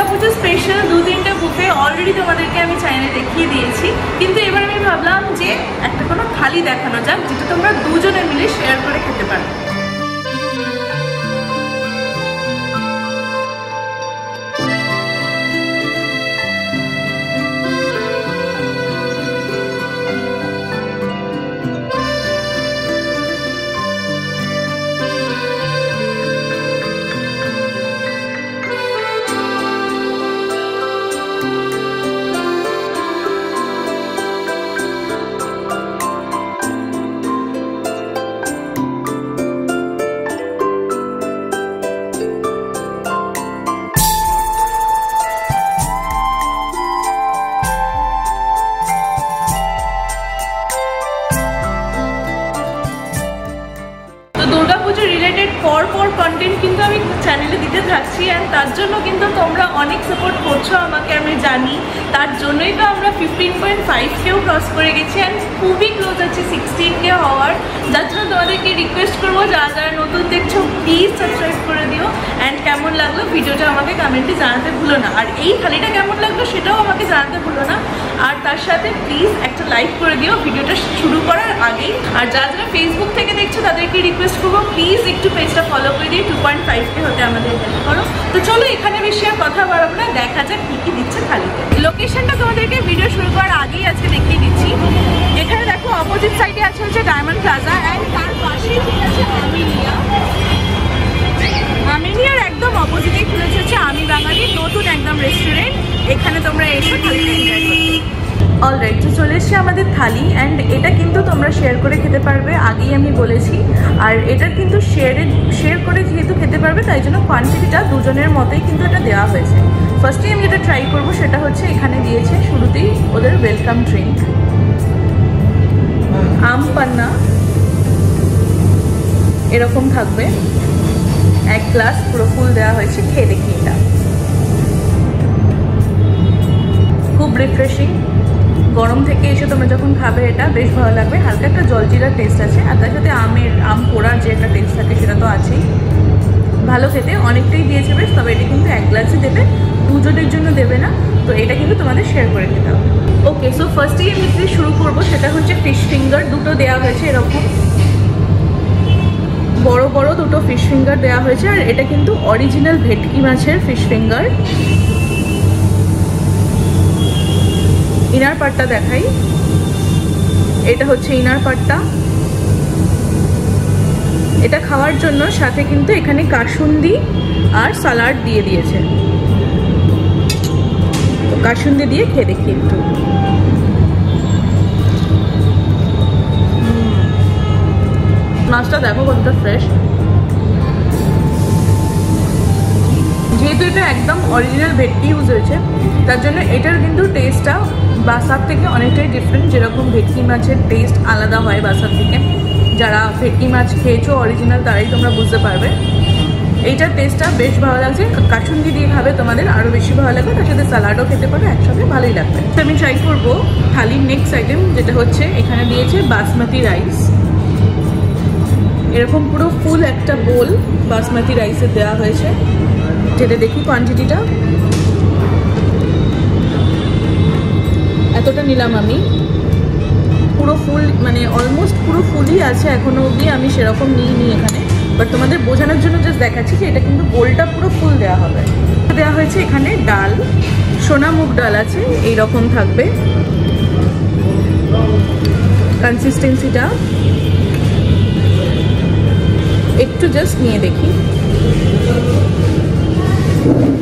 Durga Puja special দু তিনটে buffet already তোমাদেরকে আমি চাইনে দেখিয়ে দিয়েছি। কিন্তু এবার আমি ভাবলাম যে একটা কোনো থালি দেখানো যাক, যেটা তোমরা দুজনে মিলে শেয়ার করে খেতে পারো। 1.5 ক্রস করে গেছি অ্যান্ড খুবই ক্লোজ আছে সিক্সটিনকে হওয়ার। যার জন্য তোমাদেরকে রিকোয়েস্ট করব, যারা যারা নতুন দেখছ প্লিজ সাবস্ক্রাইব করে দিও। অ্যান্ড কেমন লাগল ভিডিওটা আমাকে কমেন্টে জানাতে ভুলো না। আর এই থালিটা কেমন লাগল সেটাও আমাকে জানাতে ভুলো না। আর তার সাথে প্লিজ একটা লাইক করে দিও, ভিডিওটা শুরু করার আগেই। আর যারা যারা ফেসবুক থেকে দেখছ, তাদেরকে রিকোয়েস্ট করব প্লিজ একটু পেজটা ফলো করে দিয়ে টু পয়েন্ট ফাইভকে হতে আমাদের হেল্প করো। তো চলো, এখানে বেশি আর কথা বাড়াবো না, দেখা যাক কী কী দিচ্ছে থালিতে। লোকেশনটা তোমাদেরকে ভিডিও শুরু করার আগেই আজকে দেখিয়ে দিচ্ছি এখানে দেখো অপোজিট সাইডে আছে হচ্ছে ডায়মন্ড প্লাজা অ্যান্ড তার পাশেই আমিনিয়া। আমিনিয়ার একদম অপোজিটে খুলেছে হচ্ছে আমি বাঙালি, নতুন একদম রেস্টুরেন্ট এখানে তোমরা এসে খালি অলরাইট তো চলে এসছে আমাদের থালি অ্যান্ড এটা কিন্তু তোমরা শেয়ার করে খেতে পারবে, আগেই আমি বলেছি। আর এটা কিন্তু শেয়ারে শেয়ার করে যেহেতু খেতে পারবে, তাই জন্য কোয়ান্টিটিটা দুজনের মতোই কিন্তু এটা দেওয়া হয়েছে। ফার্স্টেই আমি যেটা ট্রাই করব, সেটা হচ্ছে এখানে দিয়েছে শুরুতেই ওদের ওয়েলকাম ড্রিঙ্ক আম পান্না। এরকম থাকবে। এক গ্লাস পুরো ফুল দেওয়া হয়েছে, খেয়ে দেখি এটা খুব রিফ্রেশিং গরম থেকে এসে তোমরা যখন খাবে এটা, বেশ ভালো লাগবে। হালকা একটা জলজিরার টেস্ট আছে, আর তার সাথে আমের, আম পোড়ার যে একটা টেস্ট থাকে সেটা তো আছেই। ভালো খেতে, অনেকটাই দিয়েছে বেশ, তবে এটা কিন্তু এক গ্লাসই দেবে, দুজনের জন্য দেবে না, তো এটা কিন্তু তোমাদের শেয়ার করে খেতে হবে। ওকে সো ফার্স্টেই আমি যে শুরু করব সেটা হচ্ছে ফিশ ফিঙ্গার দুটো দেওয়া হয়েছে এরকম। বড় বড় দুটো ফিশ ফিঙ্গার দেওয়া হয়েছে, আর এটা কিন্তু অরিজিনাল ভেটকি মাছের ফিশ ফিঙ্গার ইনার পাটটা দেখাই। এটা হচ্ছে ইনার পাটটা। এটা খাওয়ার জন্য সাথে কিন্তু এখানে কাসুন্দি আর সালাড দিয়ে দিয়েছে। তো কাসুন্দি দিয়ে খেয়ে দেখি একটু। মাছটা দেখো কতটা ফ্রেশ যেহেতু এটা একদম অরিজিনাল ভেটকি ইউজ হয়েছে, তার জন্য এটার কিন্তু টেস্টটা বাসার থেকে অনেকটাই ডিফারেন্ট যেরকম ভেটকি মাছের টেস্ট আলাদা হয় বাসার থেকে। যারা ভেটকি মাছ খেয়েছো অরিজিনাল তারাই তোমরা বুঝতে পারবে। এইটার টেস্টটা বেশ ভালো লাগছে। কাঠুন্দি দিয়ে খাবে তোমাদের আরও বেশি ভালো লাগবে। তার সাথে স্যালাডও খেতে পারো, একসাথে ভালোই লাগবে। তো আমি ট্রাই করব থালির নেক্সট আইটেম যেটা হচ্ছে এখানে দিয়েছে বাসমতি রাইস এরকম পুরো ফুল একটা বোল বাসমতি রাইসে দেওয়া হয়েছে। যেটা দেখি কোয়ান্টিটিটা এতটা নিলাম আমি। পুরো ফুল মানে অলমোস্ট পুরো ফুলই আছে এখনও অবধি, আমি সেরকম নিইনি এখানে। বাট তোমাদের বোঝানোর জন্য জাস্ট দেখাচ্ছি যে এটা কিন্তু বোলটা পুরো ফুল দেওয়া হবে। দেওয়া হয়েছে এখানে ডাল, সোনা মুগ ডাল আছে এই রকম থাকবে। কনসিস্টেন্সিটা একটু জাস্ট নিয়ে দেখি।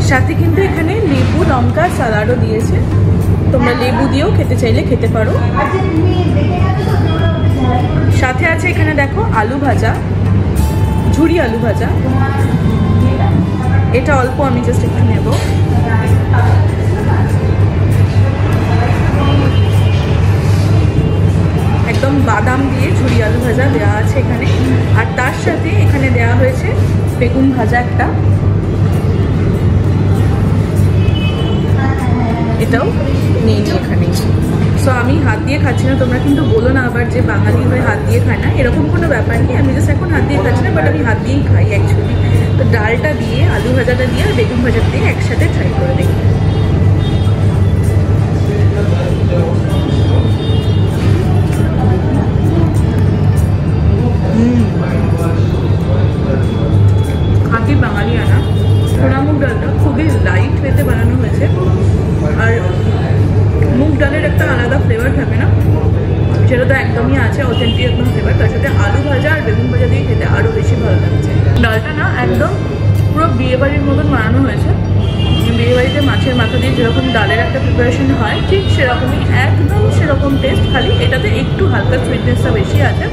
সাথে কিন্তু এখানে লেবু, লঙ্কা, সালাডও দিয়েছে। তোমরা লেবু দিয়েও খেতে চাইলে খেতে পারো। সাথে আছে এখানে দেখো আলু ভাজা ঝুড়ি আলু ভাজা। এটা অল্প, আমি জাস্ট একটু নেব। একদম বাদাম দিয়ে ঝুড়ি আলু ভাজা দেওয়া আছে এখানে। আর তার সাথে এখানে দেওয়া হয়েছে বেগুন ভাজা একটা। এটাও নেই এখানে। সো আমি হাত দিয়ে খাচ্ছি না, তোমরা কিন্তু বলো না আবার যে বাঙালি হয়ে হাত দিয়ে খায় না। এরকম কোনো ব্যাপার নেই, আমি জাস্ট এখন হাত দিয়ে খাচ্ছি না বাট আমি হাত দিয়েই খাই অ্যাকচুয়ালি তো ডালটা দিয়ে, আলু ভাজাটা দিয়ে আর বেগুন ভাজাটা দিয়ে একসাথে ট্রাই করে দেখি। ফ্লেভার থাকে না। সেটা তো একদমই আছে অথেন্টিক একদম ফ্লেভার তার সাথে আলু ভাজা আর বেগুন ভাজা দিয়ে খেতে আরও বেশি ভালো লাগছে। ডালটা না একদম পুরো বিয়েবাড়ির মতন বানানো হয়েছে। বিয়েবাড়িতে মাছের মাথা দিয়ে যেরকম ডালের একটা প্রিপারেশন হয়, ঠিক সেরকমই, একদম সেরকম টেস্ট খালি এটাতে একটু হালকা সুইটনেসটা বেশি আছে।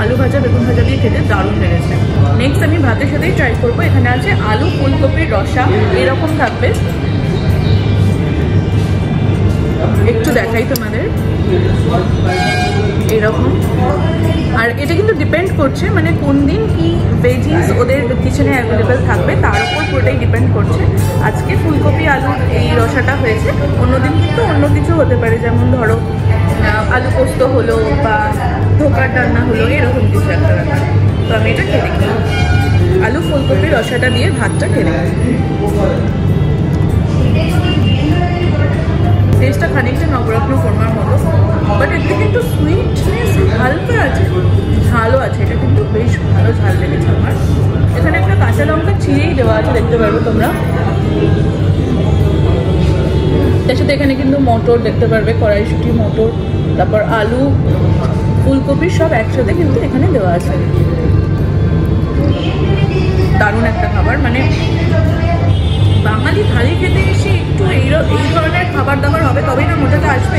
আলু ভাজা, বেগুন ভাজা দিয়ে খেতে দারুণ লেগেছে। নেক্সট আমি ভাতের সাথেই ট্রাই করব। এখানে আছে আলু ফুলকপির রসা, এরকম থাকবে। একটু দেখাই তোমাদের। এরকম। আর এটা কিন্তু ডিপেন্ড করছে মানে কোন দিন কি ভেজিস ওদের কিচেনে অ্যাভেলেবেল থাকবে, তার উপর পুরোটাই ডিপেন্ড করছে। আজকে ফুলকপি আলুর এই রসাটা হয়েছে। অন্যদিন কিন্তু অন্য কিছু হতে পারে, যেমন ধরো আলু পোস্ত হলো বা ধোকার রান্না হলো, এরকম কিছু একটা তো আমি এটা খেয়ে দেখি আলু ফুলকপির রসাটা দিয়ে ভাতটা দেখি টেস্টটা খানিকটা নবরত্ন ফোরমার মতো। বাট এতে কিন্তু সুইটনেস হালকা আছে, ঝালও আছে। এটা কিন্তু বেশ ভালো ঝাল লেগেছে আমার। এখানে একটা কাঁচা লঙ্কা চিড়েই দেওয়া আছে, দেখতে পারবে তোমরা। তার সাথে এখানে কিন্তু মটর, দেখতে পারবে কড়াইশুটি মটর, তারপর আলু, ফুলকপি, সব একসাথে কিন্তু এখানে দেওয়া আছে। দারুণ একটা খাবার। মানে বাঙালি থালি খেতে এসে একটু এই এই ধরনের খাবার দাবার হবে, তবেই না মজাটা আসবে?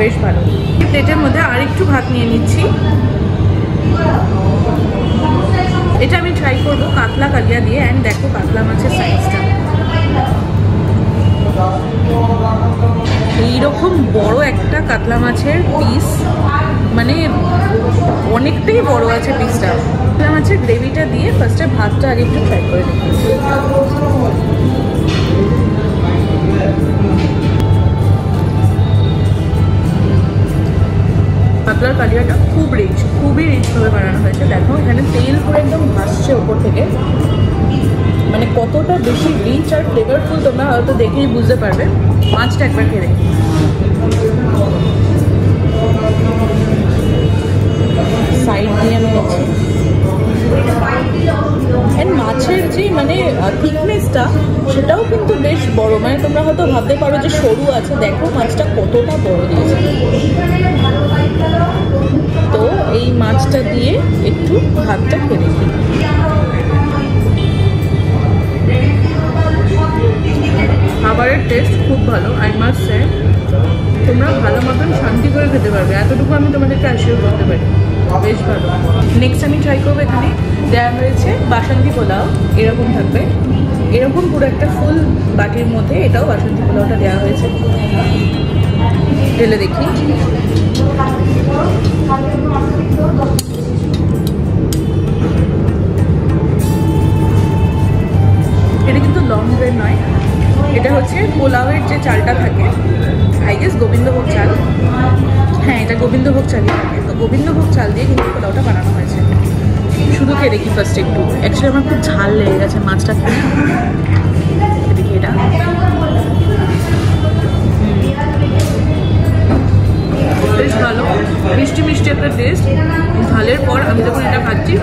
বেশ ভালো। প্লেটের মধ্যে আর একটু ভাত নিয়ে নিচ্ছি। এটা আমি ট্রাই করব কাতলা কালিয়া দিয়ে অ্যান্ড দেখো কাতলা মাছের সাইজটা এইরকম বড় একটা কাতলা মাছের পিস মানে অনেকটাই বড় আছে পিসটা কাতলা মাছের গ্রেভিটা দিয়ে ফার্স্টে ভাতটা আগে একটু ট্রাই করে দেখি। পাতলার কালিয়াটা খুব রিচ খুবই রিচভাবে বানানো হয়েছে। দেখো, এখানে তেল পুরো একদম ভাসছে ওপর থেকে। মানে কতটা বেশি রিচ আর ফ্লেভারফুল তোমরা হয়তো দেখেই বুঝতে পারবে। মাছটা একবার খেয়ে দেখি। সাইড দিয়ে আমি মাছের যে মানে থিকনেসটা সেটাও কিন্তু বেশ বড়। মানে তোমরা হয়তো ভাবতে পারো যে সরু আছে। দেখো, মাছটা কতটা বড় দিয়েছে। তো এই মাছটা দিয়ে একটু ভাতটা খেয়ে দিই খাবারের টেস্ট খুব ভালো আই মাস্ট সে তোমরা ভালো মতন শান্তি করে খেতে পারবে। এতটুকু আমি তোমাদেরকে অ্যাসিওর করতে পারি। বেশ ভালো। নেক্সট আমি ট্রাই করব এখানে। দেওয়া হয়েছে বাসন্তী পোলাও। এরকম থাকবে। এরকম পুরো একটা ফুল বাটির মধ্যে এটাও বাসন্তী পোলাওটা দেওয়া হয়েছে। ঢেলে দেখি। এটা কিন্তু লং নয়। এটা হচ্ছে পোলাওয়ের যে চালটা থাকে আই গেস গোবিন্দভোগ চাল। হ্যাঁ এটা গোবিন্দভোগ চালই থাকে। তো গোবিন্দভোগ চাল দিয়ে কিন্তু পোলাওটা বানানো হয়েছে। শুধু খেয়ে দেখি ফার্স্ট একটু। অ্যাকচুয়ালি আমার খুব ঝাল লেগে গেছে মাছটা খেয়ে এটা? বেশ ভালো মিষ্টি মিষ্টি একটা টেস্ট ঝালের পর আমি যখন এটা খাচ্ছি,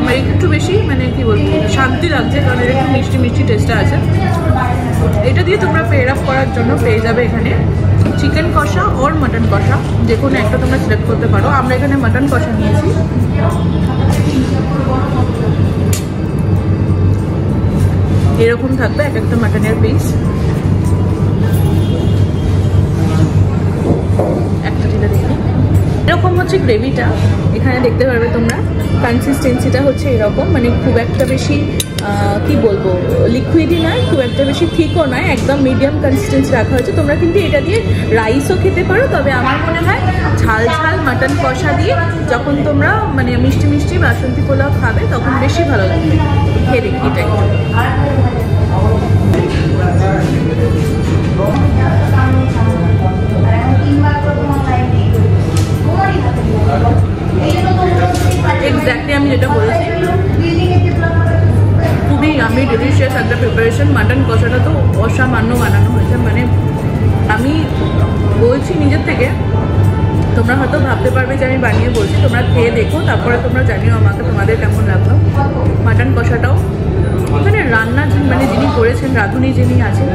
আমার একটু বেশি মানে কি বলব, শান্তি লাগছে কারণ এর একটু মিষ্টি মিষ্টি টেস্টটা আছে। এটা দিয়ে তোমরা পেয়ার আপ করার জন্য পেয়ে যাবে এখানে চিকেন কষা ওর মাটন কষা, যে কোনো একটা তোমরা সিলেক্ট করতে পারো। আমরা এখানে মাটন কষা নিয়েছি। এরকম থাকবে এক একটা মাটনের পিস এরকম হচ্ছে গ্রেভিটা, এখানে দেখতে পারবে তোমরা। কনসিস্টেন্সিটা হচ্ছে এরকম মানে খুব একটা বেশি কি বলব লিকুইডই নয়, খুব একটা বেশি থিকও নয়, একদম মিডিয়াম কনসিস্টেন্সি রাখা হয়েছে। তোমরা কিন্তু এটা দিয়ে রাইসও খেতে পারো, তবে আমার মনে হয় ঝাল ঝাল মাটন কষা দিয়ে যখন তোমরা মানে মিষ্টি মিষ্টি বাসন্তী পোলাও খাবে, তখন বেশি ভালো লাগবে। খেয়ে দেখি এটা এক্স্যাক্টলি আমি যেটা বলেছি। খুবই আমি ডিলিশিয়াস একটা প্রিপারেশন মাটন কষাটা তো অসামান্য বানানো হয়েছে। মানে আমি বলছি নিজের থেকে, তোমরা হয়তো ভাবতে পারবে যে আমি বানিয়ে বলছি। তোমরা খেয়ে দেখো, তারপরে তোমরা জানিও আমাকে তোমাদের কেমন লাগল। মাটন কষাটাও মানে রান্না মানে যিনি করেছেন, রাঁধুনি যিনি আছেন,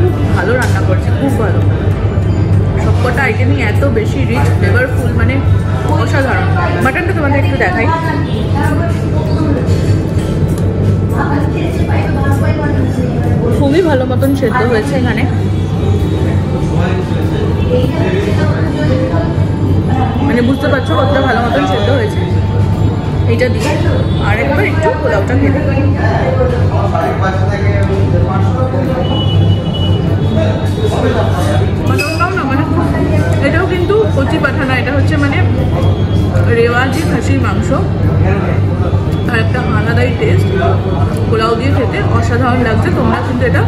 খুব ভালো রান্না করছে, খুব ভালো। সবকটা আইটেমই এত বেশি রিচ ফ্লেভারফুল মানে অসাধারণ। মাটনটা তোমাদের একটু দেখাই। খুবই ভালো মতন সেদ্ধ হয়েছে এখানে। মানে বুঝতে পারছ কতটা ভালো মতন সেদ্ধ হয়েছে। এইটা দিয়ে আর একবার একটু পোলাওটা খেতে মটনটাও না মানে এটাও কিন্তু কচি পাঠানো, এটা হচ্ছে মানে রেওয়াজি খাসির মাংস। আর একটা আলাদাই টেস্ট পোলাও দিয়ে খেতে অসাধারণ লাগছে, তোমরা কিন্তু এটা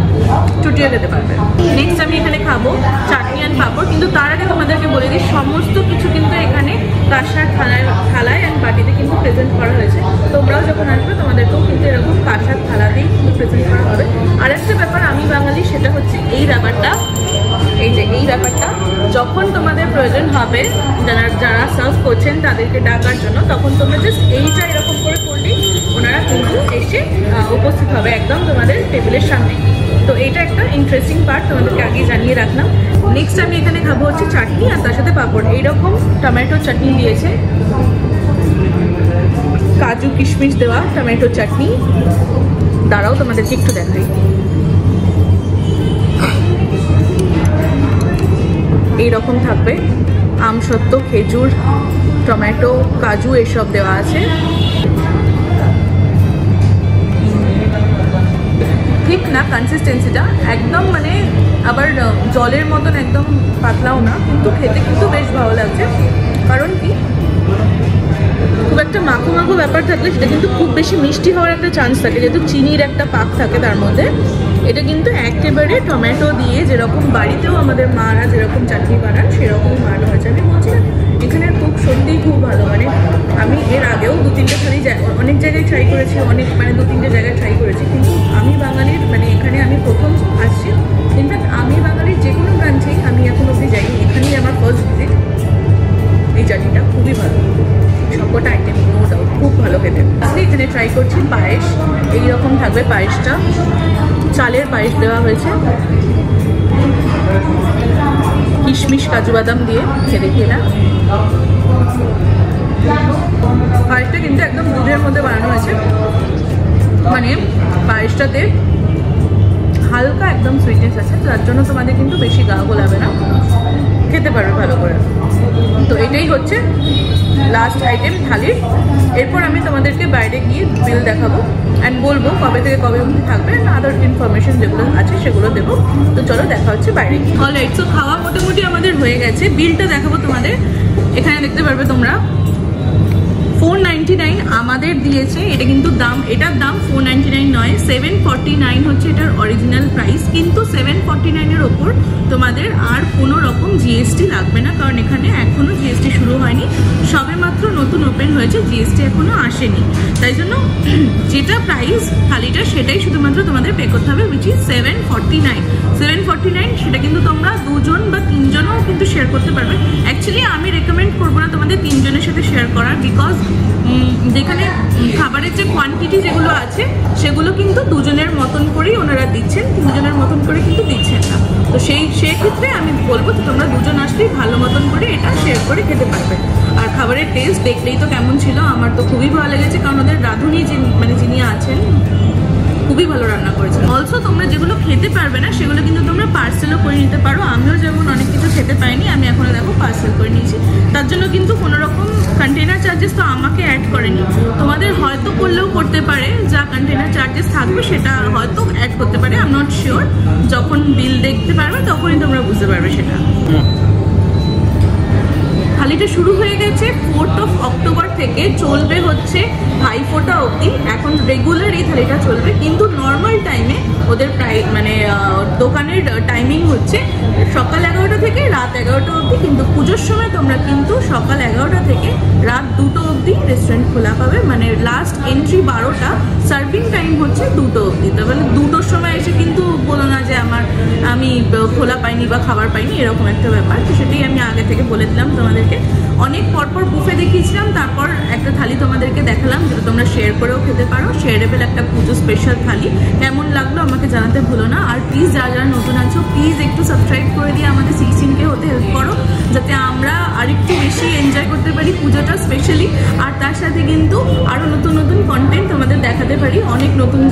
চুটিয়ে খেতে পারবে। নেক্সট আমি এখানে খাব চাটনি অ্যান্ড পাঁপড়, কিন্তু তার আগে তোমাদেরকে বলে দিই, সমস্ত কিছু কিন্তু এখানে কাঁসার থালায় থালায় অ্যান্ড বাটিতে কিন্তু প্রেজেন্ট করা হয়েছে। প্রয়োজন হবে, যারা যারা সার্ভ করছেন তাদেরকে ডাকার জন্য, তখন তোমরা জাস্ট এইটা এরকম করে করলেই ওনারা কিন্তু এসে উপস্থিত হবে একদম তোমাদের টেবিলের সামনে। তো এটা একটা ইন্টারেস্টিং পার্ট তোমাদেরকে আগে জানিয়ে রাখলাম। নেক্সট আমি এখানে খাব হচ্ছে চাটনি আর তার সাথে পাঁপড়। এইরকম টমেটো চাটনি দিয়েছে। কাজু কিশমিশ দেওয়া টমেটো চাটনি। দাঁড়াও তোমাদেরকে একটু দেখাই। এই রকম থাকবে আমসত্ত্ব খেজুর, টমেটো, কাজু এসব দেওয়া আছে। ঠিক না কনসিস্টেন্সিটা একদম মানে আবার জলের মতন একদম পাতলাও না, কিন্তু খেতে কিন্তু বেশ ভালো লাগছে। কারণ কি? খুব একটা মাখো মাখো ব্যাপার থাকলে সেটা কিন্তু খুব বেশি মিষ্টি হওয়ার একটা চান্স থাকে। যেহেতু চিনির একটা পাক থাকে তার মধ্যে এটা কিন্তু একেবারে টমেটো দিয়ে যেরকম বাড়িতেও আমাদের মারা যেরকম চাটনি বানান সেরকম বানানো হয়েছে আমি বলছি না, এখানের কুক সত্যিই খুব ভালো। মানে আমি এর আগেও দু তিনটে খালি অনেক জায়গায় ট্রাই করেছি অনেক মানে দু তিনটে জায়গায় ট্রাই করেছি। কিন্তু আমি বাঙালির মানে এখানে আমি প্রথম আসছি। ইনফ্যাক্ট আমি বাঙালির যে কোনো ব্রাঞ্চেই আমি এখন অবধি যাইনি। এখানেই আমার ফার্স্ট ভিজিট এই চাটনিটা খুবই ভালো। সবকটা আইটেম নো ডাউট খুব ভালো খেতে। আসলে এখানে ট্রাই করছি পায়েস। এইরকম থাকবে পায়েসটা। চালের পায়েস দেওয়া হয়েছে। কিশমিশ, কাজু বাদাম দিয়ে খেয়ে দেখি না পায়েসটা কিন্তু একদম দুধের মধ্যে বানানো হয়েছে। মানে পায়েসটাতে হালকা একদম সুইটনেস আছে, যার জন্য তোমাদের কিন্তু বেশি গা গোলাবে না। খেতে পারবে ভালো করে। তো এটাই হচ্ছে লাস্ট আইটেম থালির। এরপর আমি তোমাদেরকে বাইরে গিয়ে বিল দেখাবো অ্যান্ড বলব কবে থেকে কবে অবধি থাকবে আদার ইনফরমেশন যেগুলো আছে সেগুলো দেবো। তো চলো দেখা হচ্ছে বাইরে গিয়ে। অলরাইট সো খাওয়া মোটামুটি আমাদের হয়ে গেছে। বিলটা দেখাবো তোমাদের। এখানে দেখতে পারবে তোমরা। ফোর আমাদের দিয়েছে, এটা কিন্তু দাম, এটার দাম ফোর নয়, সেভেন হচ্ছে এটার অরিজিনাল প্রাইস কিন্তু সেভেন ফর্টি নাইনের ওপর তোমাদের আর কোনো রকম জিএসটি লাগবে না, কারণ এখানে এখনও জিএসটি শুরু হয়নি সবে মাত্র নতুন ওপেন হয়েছে জিএসটি এখনও আসেনি। তাই জন্য যেটা প্রাইস থালিটা সেটাই শুধুমাত্র তোমাদের পে করতে হবে which is seven forty nine. Seven forty nine সেটা কিন্তু তোমরা দুজন বা তিনজনও কিন্তু শেয়ার করতে পারবে। অ্যাকচুয়ালি আমি রেকমেন্ড করব না তোমাদের তিনজনের সাথে শেয়ার করার বিকজ যেখানে খাবারের যে কোয়ান্টিটি যেগুলো আছে, সেগুলো কিন্তু দুজনের মতন করেই ওনারা দিচ্ছেন, দুজনের মতন করে কিন্তু দিচ্ছেন না। তো সেই সেক্ষেত্রে আমি বলব যে তোমরা দুজন আসলেই ভালো মতন করে এটা শেয়ার করে খেতে পারবে। আর খাবারের টেস্ট দেখলেই তো কেমন ছিল, আমার তো খুবই ভালো লেগেছে, কারণ ওদের রাঁধুনি যিনি- মানে যিনি আছেন, খুবই ভালো রান্না করেছেন। অলসো তোমরা যেগুলো খেতে পারবে না, সেগুলো কিন্তু তোমরা পার্সেলও করে নিতে পারো। আমিও যেমন অনেক কিছু খেতে পাইনি, আমি এখনও দেখো পার্সেল করে নিয়েছি। তার জন্য কিন্তু চার্জেস তো আমাকে অ্যাড করেনি। তোমাদের হয়তো করলেও করতে পারে, যা কন্টেনার চার্জেস থাকবে সেটা হয়তো অ্যাড করতে পারে আই এম নট শিওর যখন বিল দেখতে পারবে, তখনই তোমরা বুঝতে পারবে সেটা। থালিটা শুরু হয়ে গেছে ফোর্থ অফ অক্টোবর থেকে চলবে হচ্ছে ভাইফোঁটা অবধি। এখন রেগুলার এই থালিটা চলবে। কিন্তু নর্মাল টাইমে ওদের প্রায় মানে দোকানের টাইমিং হচ্ছে সকাল এগারোটা থেকে রাত এগারোটা অবধি। কিন্তু পুজোর সময় তোমরা কিন্তু সকাল এগারোটা থেকে রাত দুটো অবধি রেস্টুরেন্ট খোলা পাবে। মানে লাস্ট এন্ট্রি বারোটা সার্ভিং টাইম হচ্ছে দুটো অবধি। তাহলে দুটোর সময় এসে কিন্তু বলো না যে আমার, আমি খোলা পাইনি বা খাবার পাইনি, এরকম একটা ব্যাপার। তো সেটাই আমি আগে থেকে বলে দিলাম তোমাদেরকে। অনেক পরপর বুফে দেখিয়েছিলাম, তারপর একটা থালি তোমাদেরকে দেখালাম, যেটা তোমরা শেয়ার করেও খেতে পারো। শেয়ারেবেল একটা পুজো স্পেশাল থালি। কেমন লাগল আমাকে জানাতে ভুলো না। আর প্লিজ যারা যারা নতুন আছো প্লিজ একটু সাবস্ক্রাইব করে দিয়ে আমাদের সিক্সটিনকে হতে হেল্প করো, যাতে আমরা আরেকটু বেশি এনজয় করতে পারি পুজোটা স্পেশালি আর তার সাথে কিন্তু আরও নতুন নতুন কন্টেন্ট তোমাদের দেখাতে পারি। অনেক নতুন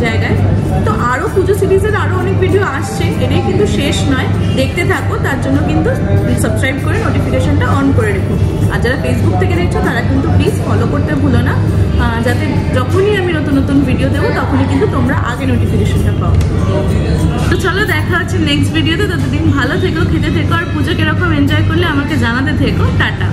আসছে এটাই কিন্তু শেষ নয়। দেখতে থাকো, তার জন্য কিন্তু সাবস্ক্রাইব করে নোটিফিকেশনটা অন করে রেখো। আর যারা ফেসবুক থেকে দেখছ, তারা কিন্তু প্লিজ ফলো করতে ভুলো না। যাতে যখনই আমি নতুন নতুন ভিডিও দেবো, তখনই কিন্তু তোমরা আগে নোটিফিকেশনটা পাও। তো চলো, দেখা হচ্ছে নেক্সট ভিডিওতে ততদিন ভালো থেকো, খেতে থেকো, আর পুজো কীরকম এনজয় করলে আমাকে জানাতে থেকো। টাটা।